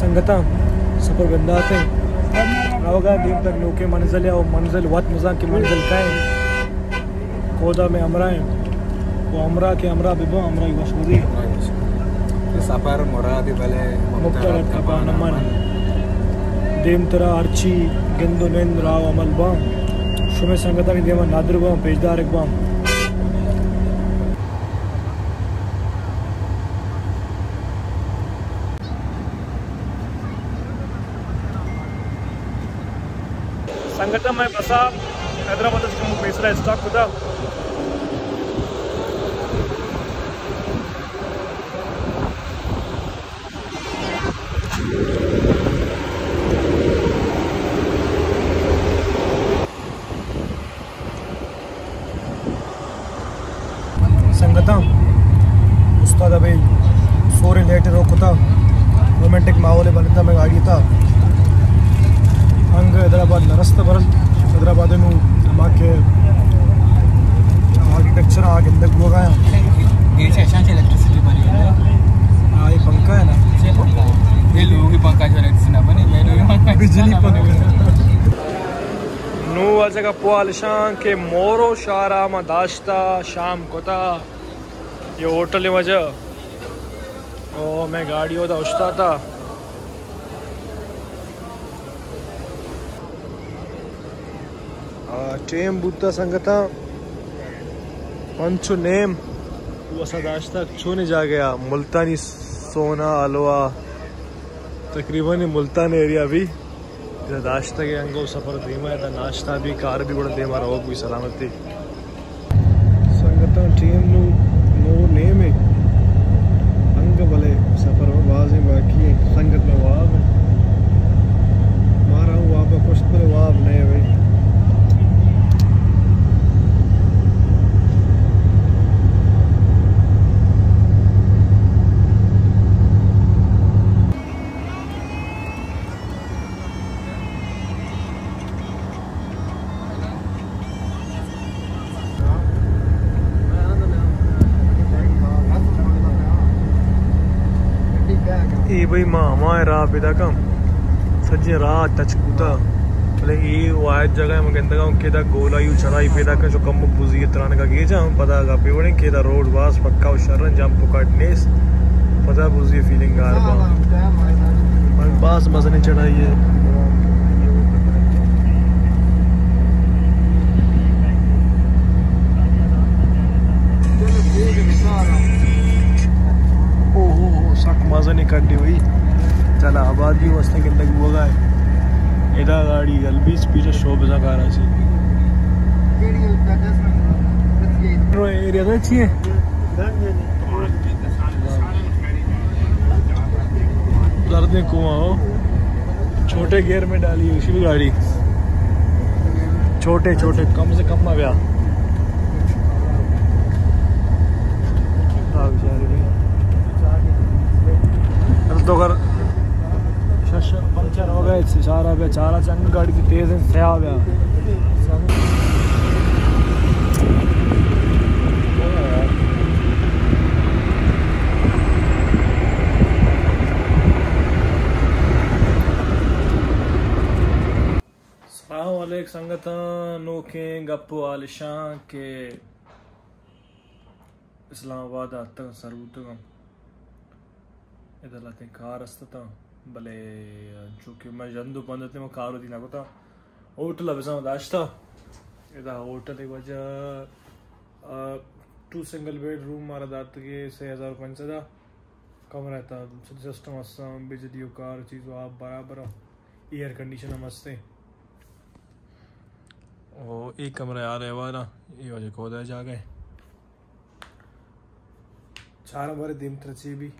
संगता सफ़र बंदाते होगा दिन तक लोके मंजिल है और मंजिल वत मज़ा की मंजिल का है कोदा में अमरा है वो अमरा के अमरा बिबो अमरा की मशहूरी सफ़र मुरादी भले मुक्तरब कपान अमन देम तरा अर्ची गिंदो निंद राव अमल बाम। शुमे संगता की देवा नादर बाम पेजदार एक बाम। సంఘటన में बसा हैदराबाद से como पैसा स्टॉक होता संगता उस्ताद अभी सोरे लेट रोकता रोमांटिक माहौल बनता मैं गाड़ी था हैदराबाद રસ્તા પર હૈદરાબાદ એનું આખે આર્કિટેક્ચર આ કે અંદર ગોગા ये से नू अजग अपो के मोरो शारा मदाश्ता शाम कोता। ये होटल है वजह। ओ मैं गाड़ियों था उश्ता था टेम बुद्धा संगता पंचो नेम वो असा दाश्ता छू नहीं जा गया मुल्तानी सोना हलवा तकरीबन मुल्तान एरिया भी नाश्ता के अंगो सफ़र धीमा है नाश्ता भी कार भी बड़ा धीमा रहो कोई सलामती संगत टीम नु नो नेम है अंग भले सफ़र बाजी बाकी संगत ए भाई मामा है राह पेदा कम। सज्जे राह टच कुता ये वायद जगह में कहता हूँ केदा गोला यू चढ़ाई पेदा का जो कम बुजी त्राने का गे जा पता का पे बड़े केदा रोड वास पक्का शरण जम पुकाटनेस पता बुजी फीलिंग गार बा बास मजने चढ़ाई है। हुई आबाद भी मस्त के लग होगा एदा गाड़ी गलबीस पीछे शो बजा कार আছে रो एरिया तो अच्छी है। कुआँ, हो। छोटे गियर में डाली है भी गाड़ी। छोटे छोटे, कम से कम में ब्याह तो अगर पंचर हो गए सारा पे चारा चंग गाड़ी की तेज सया गया। वाले संगत नोखे गप्पो आलिशां के। इस्लामाबाद तक सरबूतगम ಇದೆಲ್ಲ ಕಾರ್ ಹಸ್ತತ ಬಲೆ ಚೂಕಿ ಮ ಜಂದು ಬಂದತೆ ಮ ಕಾರು ದಿನ ಗೊತ್ತಾ ಹೋಟೆಲ್ ಅಭಿಸಮ ದಾಶ್ತಾ ಇದ ಹೋಟೆಲ್ वजह टू सिंगल बेड रूम मारा दात के छः हज़ार पंचदा कम रहता सिस्टम मस्त बिजली कार चीज़ आप बराबर एयर कंडीशन मस्त है ओ एक कमरा यार है वाला ये वजह को जा गए चार हमारे दिन तरची भी